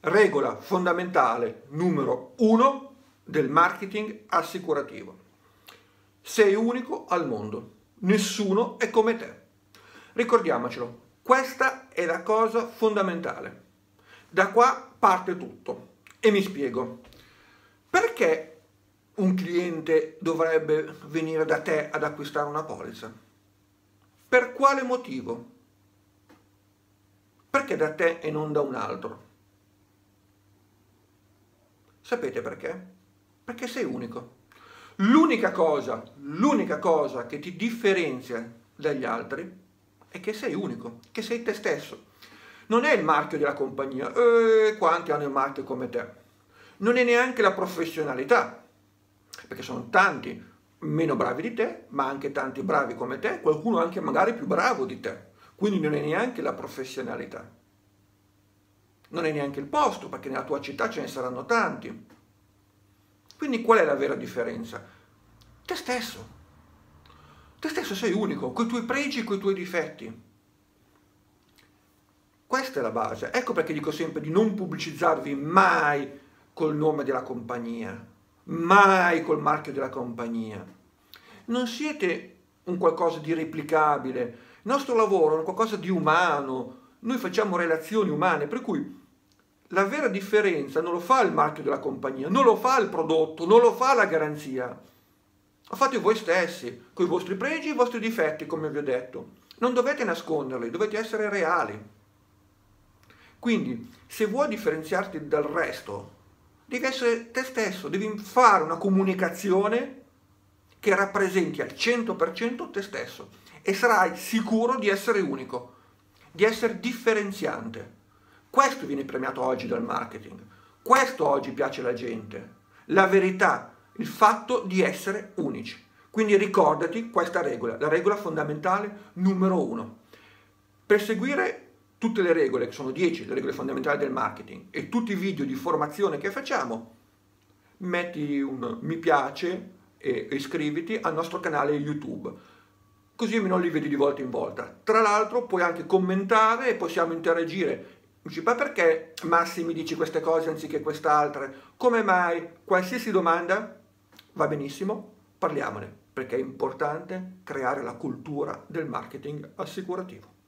regola fondamentale numero uno del marketing assicurativo. Sei unico al mondo, nessuno è come te. Ricordiamocelo, questa è la cosa fondamentale. Da qua parte tutto. E mi spiego. Perché un cliente dovrebbe venire da te ad acquistare una polizza? Per quale motivo? Perché da te e non da un altro? Sapete perché? Perché sei unico. L'unica cosa, l'unica cosa che ti differenzia dagli altri è che sei unico, che sei te stesso. Non è il marchio della compagnia, eh, quanti hanno il marchio come te. Non è neanche la professionalità, perché sono tanti meno bravi di te, ma anche tanti bravi come te, qualcuno anche magari più bravo di te. Quindi non è neanche la professionalità. Non è neanche il posto, perché nella tua città ce ne saranno tanti. Quindi qual è la vera differenza? Te stesso. Te stesso sei unico, con i tuoi pregi e con i tuoi difetti. Questa è la base. Ecco perché dico sempre di non pubblicizzarvi mai col nome della compagnia, mai col marchio della compagnia. Non siete un qualcosa di replicabile. Il nostro lavoro è un qualcosa di umano. Noi facciamo relazioni umane, per cui la vera differenza non lo fa il marchio della compagnia, non lo fa il prodotto, non lo fa la garanzia lo fate voi stessi, con i vostri pregi e i vostri difetti, come vi ho detto. Non dovete nasconderli, dovete essere reali. Quindi, se vuoi differenziarti dal resto, devi essere te stesso, devi fare una comunicazione che rappresenti al 100% te stesso e sarai sicuro di essere unico, di essere differenziante. Questo viene premiato oggi dal marketing, questo oggi piace alla gente, la verità, il fatto di essere unici. Quindi ricordati questa regola, la regola fondamentale numero uno. Per seguire tutte le regole, che sono 10, le regole fondamentali del marketing, e tutti i video di formazione che facciamo, metti un mi piace e iscriviti al nostro canale YouTube, così non li vedi di volta in volta. Tra l'altro puoi anche commentare e possiamo interagire. Ma perché Massi mi dici queste cose anziché quest'altre? Come mai? Qualsiasi domanda Va benissimo, parliamone, perché è importante creare la cultura del marketing assicurativo.